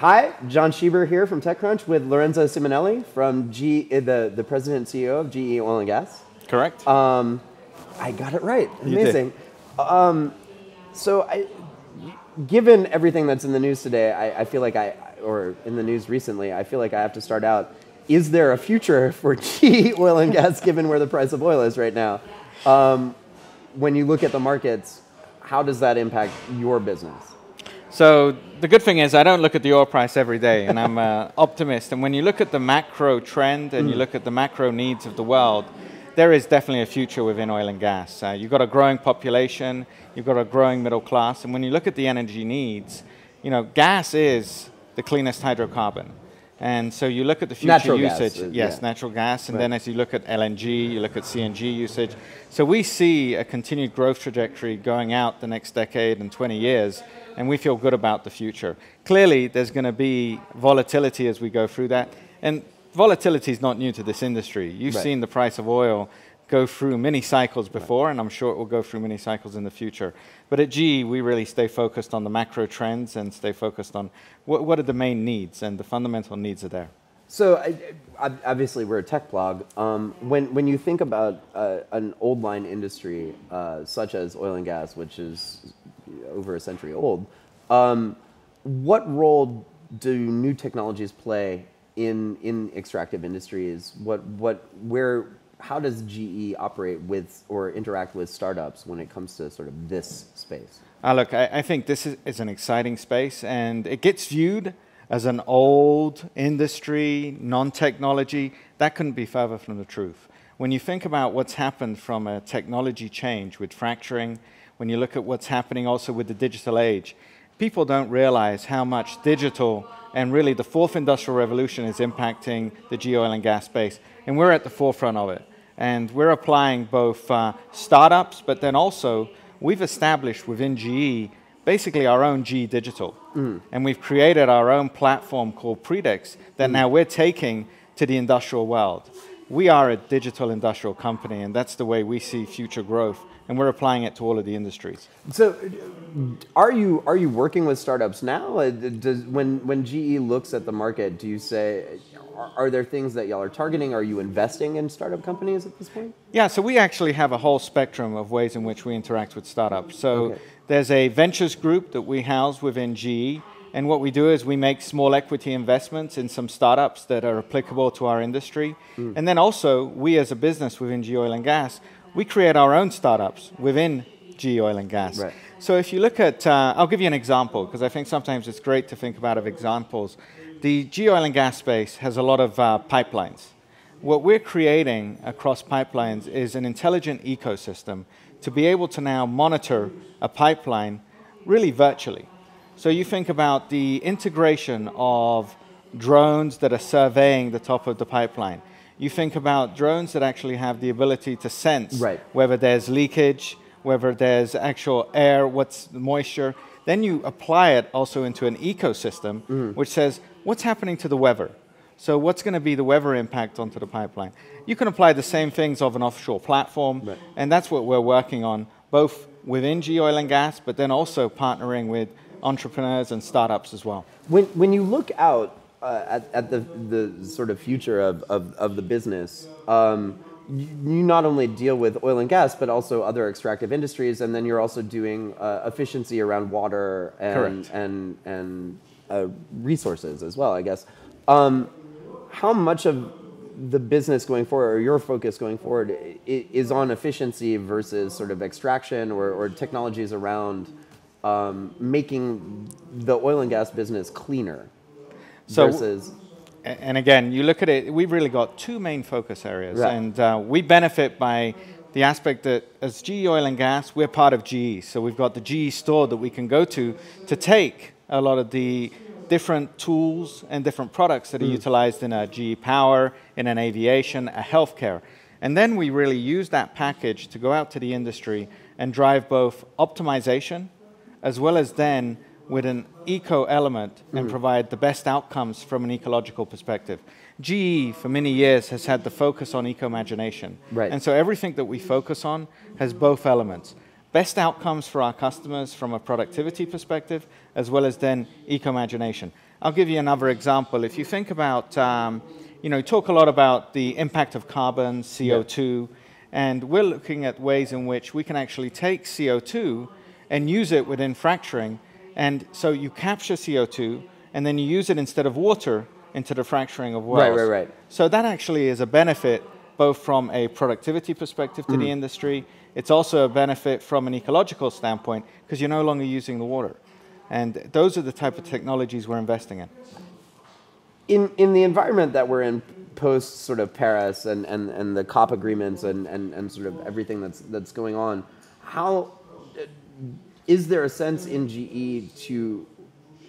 Hi, Jon Shieber here from TechCrunch with Lorenzo Simonelli from G, uh, the, the president and CEO of GE Oil and Gas. Correct. Um, I got it right. Amazing. Um, so, I, given everything that's in the news today, I, I feel like I, or in the news recently, I feel like I have to start out. Is there a future for GE Oil and Gas given where the price of oil is right now? Um, when you look at the markets, how does that impact your business? So the good thing is I don't look at the oil price every day, and I'm an optimist. And when you look at the macro trend and mm. you look at the macro needs of the world, there is definitely a future within oil and gas. Uh, you've got a growing population, you've got a growing middle class, and when you look at the energy needs, you know, gas is the cleanest hydrocarbon. And so you look at the future natural usage. Gas, yes, yeah. natural gas. And right. then as you look at LNG, you look at CNG usage. So we see a continued growth trajectory going out the next decade and 20 years, and we feel good about the future. Clearly, there's going to be volatility as we go through that. And volatility is not new to this industry. You've right. seen the price of oil go through many cycles before, and I'm sure it will go through many cycles in the future. But at GE, we really stay focused on the macro trends and stay focused on what, what are the main needs, and the fundamental needs are there. So I, obviously, we're a tech blog. Um, when when you think about uh, an old line industry uh, such as oil and gas, which is over a century old, um, what role do new technologies play in in extractive industries? What what where how does GE operate with or interact with startups when it comes to sort of this space? Uh, look, I, I, think this is, is, an exciting space, and it gets viewed as an old industry, non-technology. That couldn't be further from the truth. When you think about what's happened from a technology change with fracturing, when you look at what's happening also with the digital age, people don't realize how much digital and really the fourth industrial revolution is impacting the GE oil and gas space. And we're at the forefront of it. And we're applying both uh, startups, but then also we've established within GE basically our own GE Digital. Mm. And we've created our own platform called Predix that mm. now we're taking to the industrial world. We are a digital industrial company, and that's the way we see future growth and we're applying it to all of the industries. So, are you are you working with startups now? Uh, does, when when GE looks at the market, do you say are, are, there things that y'all are targeting? Are you investing in startup companies at this point? Yeah, so we actually have a whole spectrum of ways in which we interact with startups. So okay. there's a ventures group that we house within GE, and what we do is we make small equity investments in some startups that are applicable to our industry. Mm. And then also, we as a business within GE Oil and Gas, we create our own startups within GE Oil and Gas. Right. So if you look at, uh, I'll give you an example, because I think sometimes it's great to think about of examples the GE oil and gas space has a lot of uh, pipelines. What we're creating across pipelines is an intelligent ecosystem to be able to now monitor a pipeline really virtually. So you think about the integration of drones that are surveying the top of the pipeline. You think about drones that actually have the ability to sense right. whether there's leakage, whether there's actual air, what's moisture. Then you apply it also into an ecosystem mm. which says, what's happening to the weather? So what's going to be the weather impact onto the pipeline? You can apply the same things of an offshore platform, right. and that's what we're working on, both within G-Oil and Gas, but then also partnering with entrepreneurs and startups as well. When, when you look out uh, at, at the, the sort of future of, of, of the business, um, you not only deal with oil and gas, but also other extractive industries, and then you're also doing uh, efficiency around water and, Correct. and, and uh, resources as well, I guess. Um, how much of the business going forward, or your focus going forward, is on efficiency versus sort of extraction or, or technologies around um, making the oil and gas business cleaner so versus and again, you look at it, we've really got two main focus areas. Right. And uh, we benefit by the aspect that as GE Oil and Gas, we're part of GE. So we've got the GE store that we can go to to take a lot of the different tools and different products that are mm. utilized in a GE Power, in an aviation, a healthcare. And then we really use that package to go out to the industry and drive both optimization as well as then with an eco element and mm. provide the best outcomes from an ecological perspective. GE, for many years, has had the focus on ecomagination. Right. And so everything that we focus on has both elements. Best outcomes for our customers from a productivity perspective, as well as then ecomagination. I'll give you another example. If you think about, um, you know, talk a lot about the impact of carbon, CO2, and we're looking at ways in which we can actually take CO2 and use it within fracturing. And so you capture CO2 and then you use it instead of water into the fracturing of wells. Right, right, right. So that actually is a benefit both from a productivity perspective to mm. the industry. It's also a benefit from an ecological standpoint because you're no longer using the water. And those are the type of technologies we're investing in. In, in the environment that we're in post sort of Paris and, and, and the COP agreements and, and, and sort of everything that's, that's going on, how is there a sense in GE to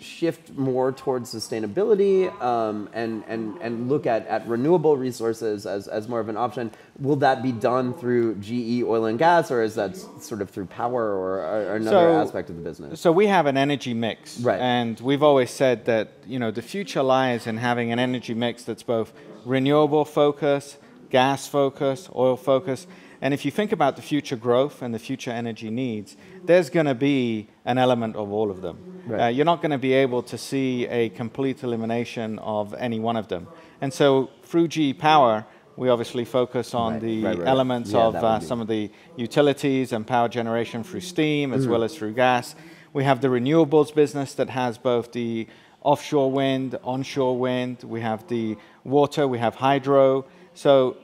shift more towards sustainability um, and, and, and look at, at renewable resources as, as more of an option. Will that be done through GE oil and gas, or is that sort of through power or, or another so, aspect of the business? So we have an energy mix, right. and we've always said that you know the future lies in having an energy mix that's both renewable focus, gas focus, oil focus, and if you think about the future growth and the future energy needs, there's going to be an element of all of them. Right. Uh, you're not going to be able to see a complete elimination of any one of them. And so through GE Power, we obviously focus on right, the right, elements yeah, of uh, some of the utilities and power generation through steam as mm. well as through gas. We have the renewables business that has both the offshore wind, onshore wind, we have the water, we have hydro. So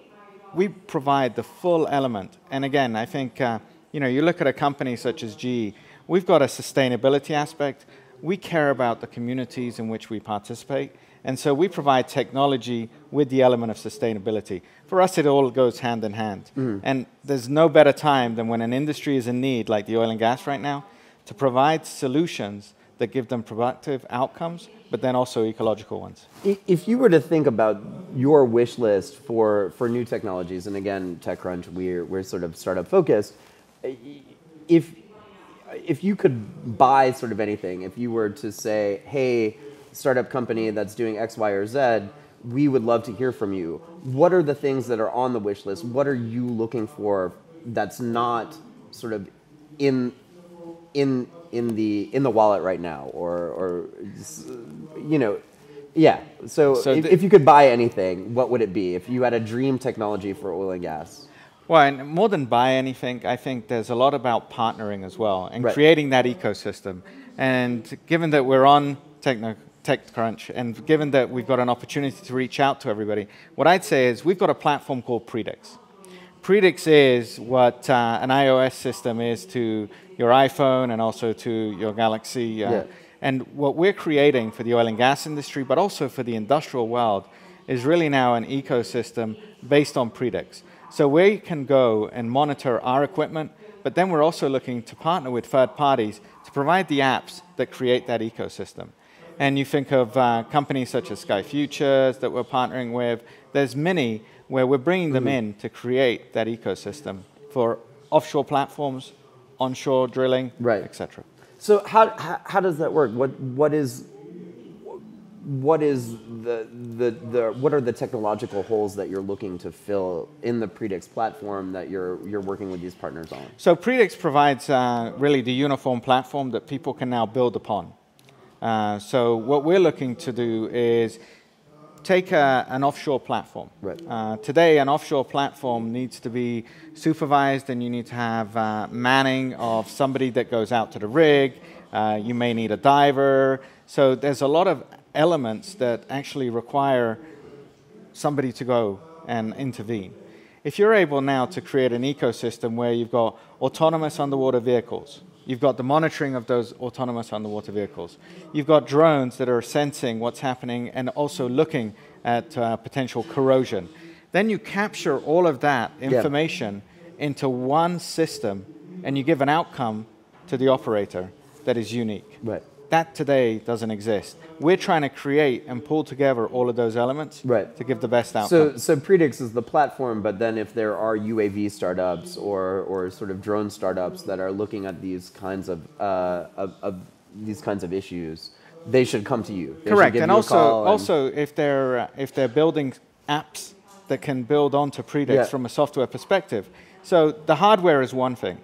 we provide the full element. And again, I think, uh, you know, you look at a company such as GE, we've got a sustainability aspect. We care about the communities in which we participate. And so we provide technology with the element of sustainability. For us, it all goes hand in hand. Mm. And there's no better time than when an industry is in need, like the oil and gas right now, to provide solutions that give them productive outcomes but then also ecological ones. If you were to think about your wish list for, for new technologies, and again, TechCrunch, we're, we're sort of startup focused, if, if you could buy sort of anything, if you were to say, hey, startup company that's doing X, Y, or Z, we would love to hear from you. What are the things that are on the wish list? What are you looking for that's not sort of in in in the in the wallet right now, or or you know, yeah. So, so if, if, you could buy anything, what would it be? If you had a dream technology for oil and gas. Well, and more than buy anything, I think there's a lot about partnering as well and right. creating that ecosystem. And given that we're on Techno, TechCrunch, and given that we've got an opportunity to reach out to everybody, what I'd say is we've got a platform called Predix. Predix is what uh, an iOS system is to your iPhone and also to your Galaxy. Uh, yeah. And what we're creating for the oil and gas industry, but also for the industrial world, is really now an ecosystem based on Predix. So we can go and monitor our equipment, but then we're also looking to partner with third parties to provide the apps that create that ecosystem. And you think of uh, companies such as Sky Futures that we're partnering with. There's many where we're bringing them mm-hmm. in to create that ecosystem for offshore platforms, onshore drilling, right. etc. So how, how, how does that work? What what is what is the, the, the what are the technological holes that you're looking to fill in the Predix platform that you're you're working with these partners on? So Predix provides uh, really the uniform platform that people can now build upon. Uh, so what we're looking to do is take a, an offshore platform. Right. Uh, today, an offshore platform needs to be supervised, and you need to have uh, manning of somebody that goes out to the rig. Uh, you may need a diver. So there's a lot of elements that actually require somebody to go and intervene. If you're able now to create an ecosystem where you've got autonomous underwater vehicles, You've got the monitoring of those autonomous underwater vehicles. You've got drones that are sensing what's happening and also looking at uh, potential corrosion. Then you capture all of that information yeah. into one system and you give an outcome to the operator that is unique. Right. That today doesn't exist. We're trying to create and pull together all of those elements right. to give the best outcome. So, so Predix is the platform, but then if there are UAV startups or, or sort of drone startups that are looking at these kinds of, uh, of, of these kinds of issues, they should come to you. They Correct, and also also if they're uh, if they're building apps that can build onto Predix yeah. from a software perspective. So the hardware is one thing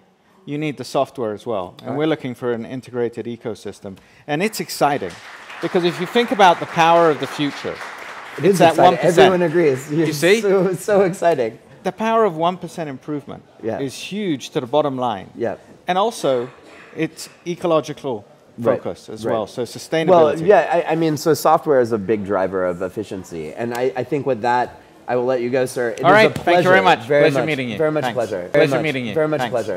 you need the software as well. And right. we're looking for an integrated ecosystem. And it's exciting. Because if you think about the power of the future, It it's is that exciting. 1%. Everyone agrees. You see? So, so exciting. the power of 1% improvement Yeah. is huge to the bottom line. Yeah. And also, it's ecological Right, focus as right. well. So sustainability. Well, yeah, I, I mean, so software is a big driver of efficiency, and I, I think with that, I will let you go, sir. It All right, thank you very much. Very Pleasure much, meeting you. Very much Thanks. pleasure. Very Pleasure much- meeting you. Very much Thanks. pleasure.